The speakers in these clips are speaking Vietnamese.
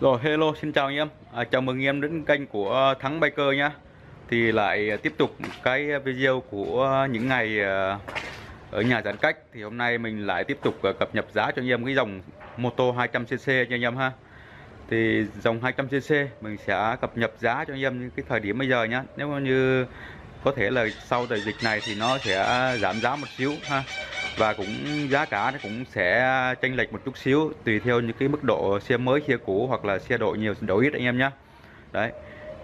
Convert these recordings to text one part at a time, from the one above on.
Rồi hello xin chào anh em. À, Chào mừng anh em đến kênh của Thắng Biker nhá. Thì lại tiếp tục cái video của những ngày à, ở nhà giãn cách. Thì hôm nay mình lại tiếp tục à, cập nhật giá cho anh em cái dòng mô tô 200cc cho anh em ha. Thì dòng 200cc mình sẽ cập nhật giá cho anh em những cái thời điểm bây giờ nhá. Nếu như có thể là sau đại dịch này thì nó sẽ giảm giá một xíu ha và cũng giá cả nó cũng sẽ chênh lệch một chút xíu tùy theo những cái mức độ xe mới xe cũ hoặc là xe độ nhiều độ ít anh em nhé đấy.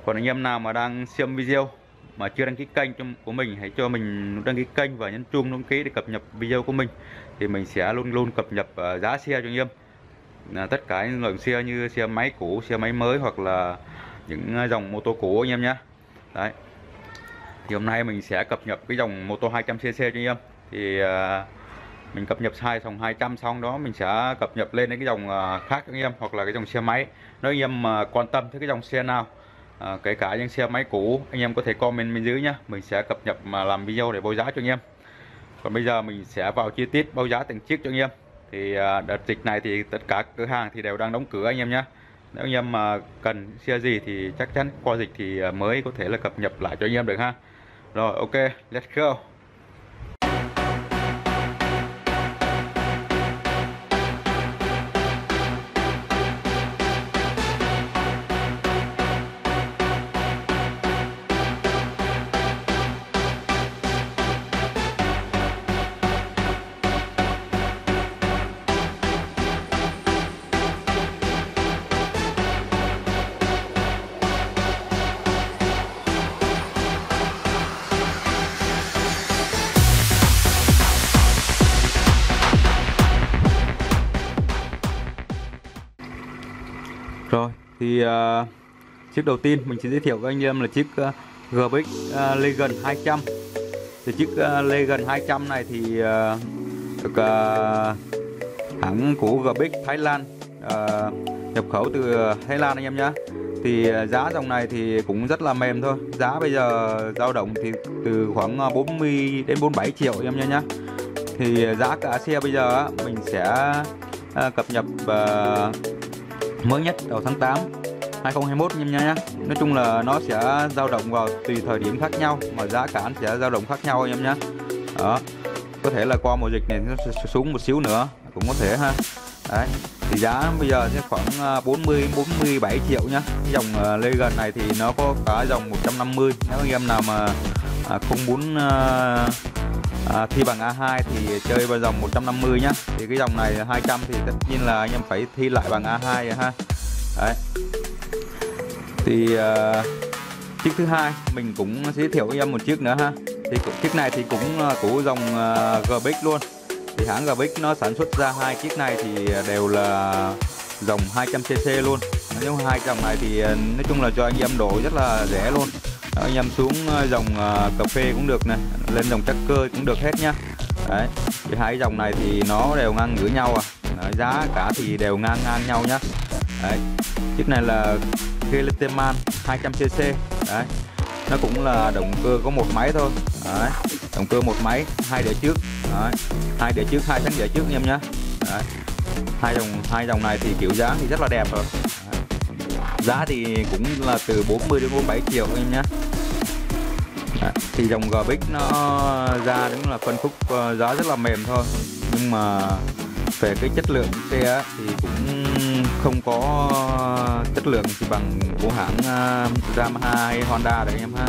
Còn anh em nào mà đang xem video mà chưa đăng ký kênh của mình hãy cho mình đăng ký kênh và nhấn chuông đăng ký để cập nhật video của mình thì mình sẽ luôn luôn cập nhật ờ, giá xe cho anh em. Là tất cả những loại xe như xe máy cũ xe máy mới hoặc là những dòng mô tô cũ anh em nhé đấy. Thì hôm nay mình sẽ cập nhật cái dòng mô tô 200cc cho anh em. Thì uh, mình cập nhật sai dòng 200 xong đó mình sẽ cập nhật lên đến cái dòng à, khác anh em hoặc là cái dòng xe máy. Nếu anh em à, quan tâm tới cái dòng xe nào à, kể cả những xe máy cũ anh em có thể comment bên dưới nhá. Mình sẽ cập nhật mà làm video để báo giá cho anh em. Còn bây giờ mình sẽ vào chi tiết báo giá từng chiếc cho anh em. Thì à, đợt dịch này thì tất cả cửa hàng thì đều đang đóng cửa anh em nhé nếu anh em mà cần xe gì thì chắc chắn qua dịch thì à, mới có thể là cập nhật lại cho anh em được ha. Rồi ok let's go. Thì uh, chiếc đầu tiên mình sẽ giới thiệu với anh em là chiếc uh, GBX uh, Legion 200 thì chiếc uh, Legion 200 này thì uh, được uh, hãng của GBX Thái Lan uh, nhập khẩu từ Thái Lan anh em nhé thì giá dòng này thì cũng rất là mềm thôi. Giá bây giờ dao động thì từ khoảng 40 đến 47 triệu anh em nhé thì giá cả xe bây giờ mình sẽ cập nhật mới nhất đầu tháng 8 2021 anh em nha Nói chung là nó sẽ dao động vào tùy thời điểm khác nhau, mà giá cả sẽ dao động khác nhau anh em nhé đó, có thể là qua mùa dịch này nó sẽ xuống một xíu nữa, cũng có thể ha. Đấy, thì giá bây giờ sẽ khoảng à, 40 47 triệu nhá. Cái dòng à, lê gần này thì nó có cả dòng 150 nếu anh em nào mà à, không muốn à, thi bằng A2 thì chơi vào dòng 150 nhá. Thì cái dòng này 200 thì tất nhiên là anh em phải thi lại bằng A2 rồi ha. Đấy. Thì uh, chiếc thứ hai mình cũng giới thiệu với em một chiếc nữa ha. Thì chiếc này thì cũng uh, của dòng à, uh, GBX luôn. Thì hãng GBX nó sản xuất ra hai chiếc này thì đều là dòng 200cc luôn. Nếu hai dòng này thì à, nói chung là cho anh em độ rất là rẻ luôn anh em xuống ờ, dòng ờ, cà phê cũng được này lên dòng chắc cơ cũng được hết nhá đấy thì hai dòng này thì nó đều ngang giữa nhau à đấy, giá cả thì đều ngang ngang nhau nhá đấy chiếc này là Keleteman 200cc đấy nó cũng là động cơ có một máy thôi đấy. động cơ một máy hai đĩa trước đấy. hai đĩa trước hai cánh đĩa trước em nhé đấy. hai dòng hai dòng này thì kiểu dáng thì rất là đẹp rồi đấy. giá thì cũng là từ 40 đến 47 triệu em Dạ. thì dòng GBX nó ra đúng là phân khúc ờ, giá rất là mềm thôi. Nhưng mà về cái chất lượng xe thì cũng không có chất lượng thì bằng của hãng ờ, Yamaha hay Honda đấy em ha.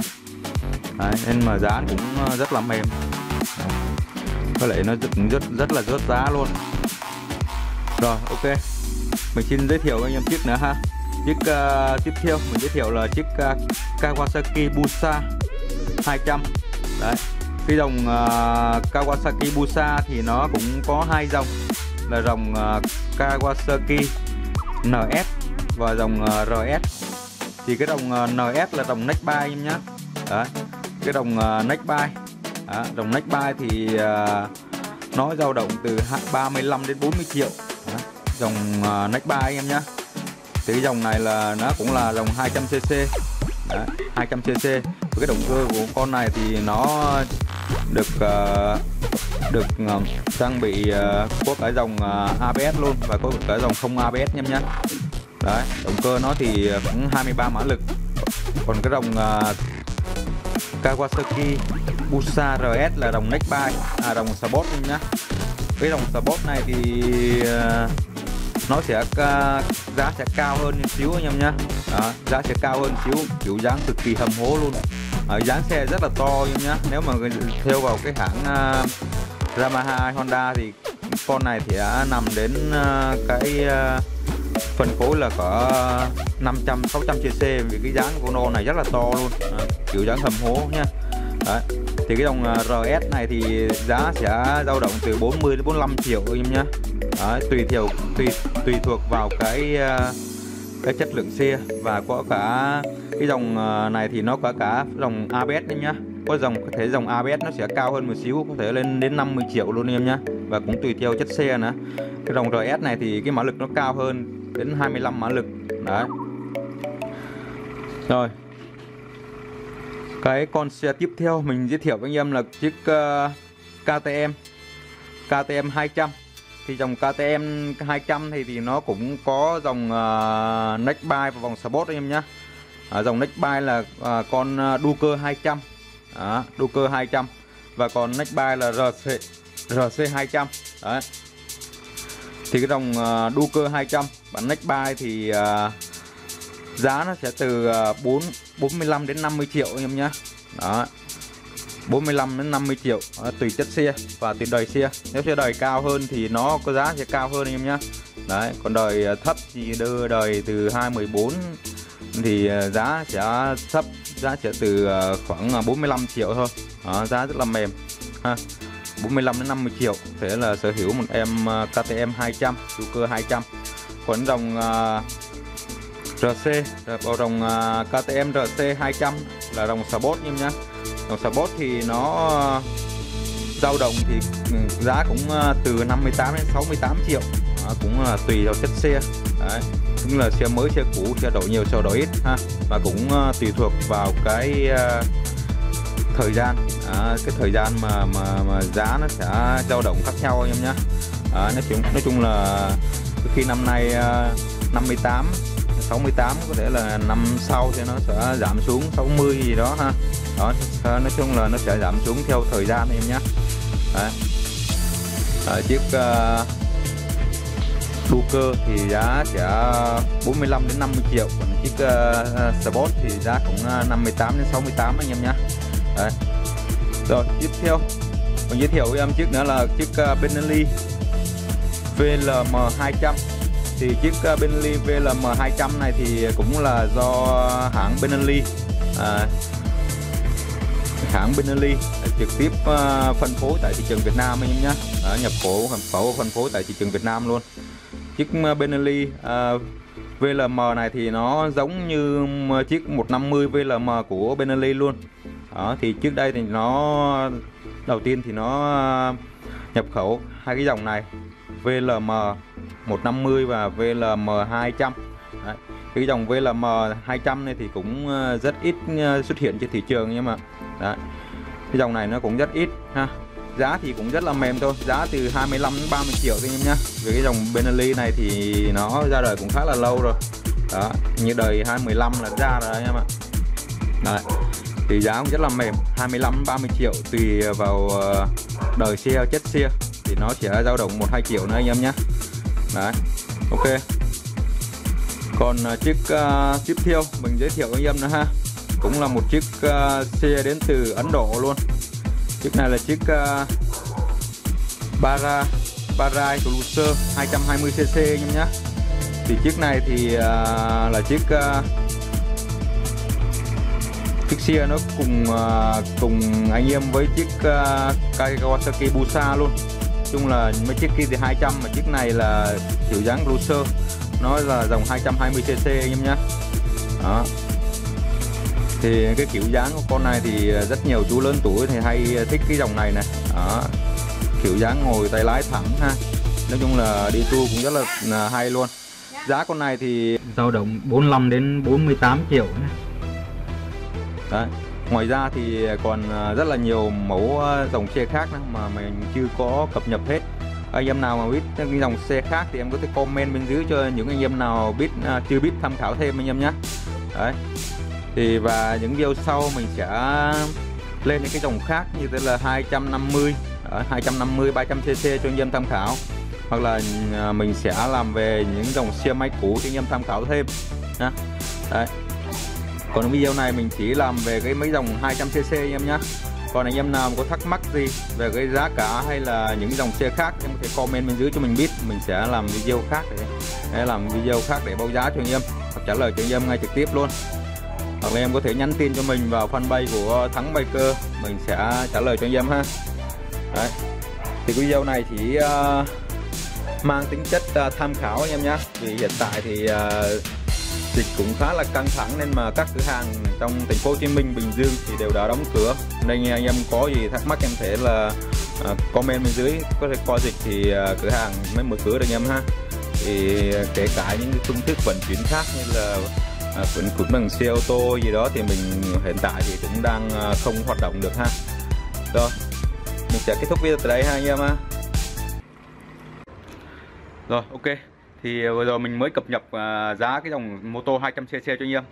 Đấy, nên mà giá cũng rất là mềm. Có lẽ nó rất rất rất là rớt giá luôn. Rồi ok. Mình xin giới thiệu anh em chiếc nữa ha. Chiếc uh, tiếp theo mình giới thiệu là chiếc uh, Kawasaki Busa. 200 đấy cái dòng uh, Kawasaki Busa thì nó cũng có hai dòng. Là dòng uh, Kawasaki NS và dòng ờ, uh, RS thì cái dòng uh, NS là dòng neck bay em nhé đấy cái dòng uh, neck bay đó, dòng neck bay thì uh, nó dao động từ 35 đến 40 triệu. Đó. dòng uh, neck bay em nhé thì cái dòng này là nó cũng là dòng 200 cc 200cc Đấy, 200cc cái động cơ của con này thì nó được uh, được uh, trang bị ờ, uh, có cái dòng uh, ABS luôn. Và có cái dòng không ABS nhé nhé đấy động cơ nó thì cũng 23 mã lực. Còn cái dòng uh, Kawasaki Busa RS là dòng neck by à dòng sport nhá. Cái dòng sport này thì uh, nó sẽ uh, giá sẽ cao hơn một xíu anh em nhá đó, giá sẽ cao hơn xíu kiểu dáng cực kỳ hầm hố luôn ờ, à, dáng xe rất là to nhá nếu mà theo vào cái hãng uh, Yamaha Honda thì con này thì đã nằm đến uh, cái uh, phân phối là có 500 600 cc vì cái dáng của nó này rất là to luôn à, kiểu dáng hầm hố nhá. Đấy. thì cái dòng RS này thì giá sẽ dao động từ 40 đến 45 triệu em nhá, Đấy, tùy theo tùy tùy thuộc vào cái uh, cái chất lượng xe và có cả cái dòng ờ, này thì nó có cả dòng ABS đấy nhá. Có dòng có thể dòng ABS nó sẽ cao hơn một xíu có thể lên đến 50 triệu luôn em nhá. Và cũng tùy theo chất xe nữa. Cái dòng RS này thì cái mã lực nó cao hơn đến 25 mã lực. Đấy. Rồi. Cái con xe tiếp theo mình giới thiệu với anh em là chiếc ờ, uh, KTM KTM 200 thì dòng KTM 200 thì thì nó cũng có dòng uh, neck by và vòng sport anh em nhé à, dòng neck by là uh, con ờ, Duker 200 đó, Duker 200 và còn neck by là RC RC 200 đấy. Thì cái dòng uh, Duker 200 bản neck by thì uh, giá nó sẽ từ uh, 4 45 đến 50 triệu anh em nhé đó. 45 đến 50 triệu đó, tùy chất xe và tùy đời xe nếu xe đời cao hơn thì nó có giá sẽ cao hơn anh em nhé đấy còn đời à, thấp thì đưa đời từ 214 thì à, giá sẽ thấp giá sẽ từ khoảng 45 triệu thôi. Đó, giá rất là mềm ha. 45 đến 50 triệu thế là sở hữu một em KTM 200 Duker 200 còn dòng uh, RC dòng uh, KTM RC 200 là dòng Sport em nhé còn Sport thì nó ờ, dao động thì ừ, giá cũng ờ, từ 58 đến 68 triệu. À, cũng là tùy vào chất xe. Đấy. cũng là xe mới xe cũ xe đổi nhiều xe đổi ít ha. Và cũng uh, tùy thuộc vào cái uh, thời gian. À, cái thời gian mà mà, mà giá nó sẽ dao động khác nhau anh em nhé. À, nói chung nói chung là khi năm nay uh, 58 68 có thể là năm sau thì nó sẽ giảm xuống 60 gì đó ha. Đó nói chung là nó sẽ giảm xuống theo thời gian em nhé. Đấy. À, chiếc ờ, uh, Duker thì giá sẽ 45 đến 50 triệu còn chiếc uh, Sport thì giá cũng ờ, 58 đến 68 anh em nhé. Đấy. Rồi tiếp theo. Mình giới thiệu với em chiếc nữa là chiếc uh, Benelli VLM 200 thì chiếc à, Bentley VLM 200 này thì cũng là do hãng Bentley à, hãng Bentley trực tiếp à, phân phối tại thị trường Việt Nam anh em nhé à, nhập khẩu khẩu phân phối tại thị trường Việt Nam luôn. Chiếc à, Bentley à, VLM này thì nó giống như chiếc 150 VLM của Bentley luôn. À, thì trước đây thì nó đầu tiên thì nó nhập khẩu hai cái dòng này VLM 150 và VLM 200 Đấy. cái dòng VLM 200 này thì cũng ờ, rất ít ờ, xuất hiện trên thị trường nhưng mà, Đấy. cái dòng này nó cũng rất ít, ha. Giá thì cũng rất là mềm thôi, giá từ 25 đến 30 triệu thôi em nhá. Với cái dòng Benelli này thì nó ra đời cũng khá là lâu rồi. Đó, như đời 215 là ra rồi em ạ. Đấy, thì giá cũng rất là mềm 25 30 triệu tùy vào ờ, đời xe, chất xe. Thì nó sẽ dao động 1 2 triệu nữa anh em nhé đấy ok. Còn uh, chiếc uh, tiếp theo mình giới thiệu với anh em nữa ha. Cũng là một chiếc uh, xe đến từ Ấn Độ luôn. Chiếc này là chiếc uh, Bara Barai Cruiser 220cc anh em nhé. Thì chiếc này thì uh, là chiếc uh, chiếc xe nó cùng uh, cùng anh em với chiếc uh, Kawasaki Busa luôn chung là mấy chiếc kia thì 200 mà chiếc này là kiểu dáng cruiser nó là dòng 220cc anh em nhé đó. Thì cái kiểu dáng của con này thì rất nhiều chú lớn tuổi thì hay thích cái dòng này này đó. Kiểu dáng ngồi tay lái thẳng ha. Nói chung là đi tour cũng rất là hay luôn. Giá con này thì dao động 45 đến 48 triệu Đấy. Ngoài ra thì còn à, rất là nhiều mẫu à, dòng xe khác mà mình chưa có cập nhật hết. Anh em nào mà biết cái dòng xe khác thì em có thể comment bên dưới cho những anh em nào biết à, chưa biết tham khảo thêm anh em nhé. Đấy. Thì và những video sau mình sẽ lên những cái dòng khác như thế là 250 250 300 cc cho anh em tham khảo. Hoặc là mình sẽ làm về những dòng xe máy cũ cho anh em tham khảo thêm nhá đấy còn video này mình chỉ làm về cái mấy dòng 200 cc anh em nhé còn anh em nào có thắc mắc gì về cái giá cả hay là những dòng xe khác em có thể comment bên dưới cho mình biết. Mình sẽ làm video khác để, để làm video khác để báo giá cho anh em hoặc trả lời cho anh em ngay trực tiếp luôn. Hoặc là em có thể nhắn tin cho mình vào fanpage của Thắng Biker mình sẽ trả lời cho anh em ha. Đấy. thì video này chỉ uh, mang tính chất uh, tham khảo anh em nhé vì hiện tại thì uh, dịch cũng khá là căng thẳng nên mà các cửa hàng trong thành phố Hồ Chí Minh, Bình Dương thì đều đã đóng cửa. Nên anh em có gì thắc mắc em thể là à, comment bên dưới. Có thể qua dịch thì à, cửa hàng mới mở cửa được anh em ha. Thì à, kể cả những phương thức vận chuyển khác như là vận chuyển bằng xe ô tô gì đó thì mình hiện tại thì cũng đang không hoạt động được ha. Rồi mình sẽ kết thúc video tại đây ha anh em ha. Rồi ok thì ờ, vừa rồi mình mới cập nhật ờ, giá cái dòng mô tô 200cc cho anh em.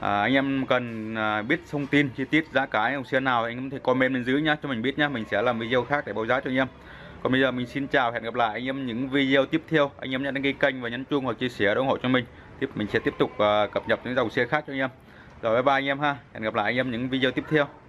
À, anh em cần biết thông tin chi tiết giá cái dòng xe nào anh em có thể comment bên dưới nhá cho mình biết nhá mình sẽ làm video khác để báo giá cho anh em. Còn bây giờ mình xin chào hẹn gặp lại anh em những video tiếp theo. Anh em nhấn đăng ký kênh và nhấn chuông hoặc chia sẻ ủng hộ cho mình. Tiếp mình sẽ tiếp tục cập nhật những dòng xe khác cho anh em. Rồi bye bye anh em ha. Hẹn gặp lại anh em những video tiếp theo.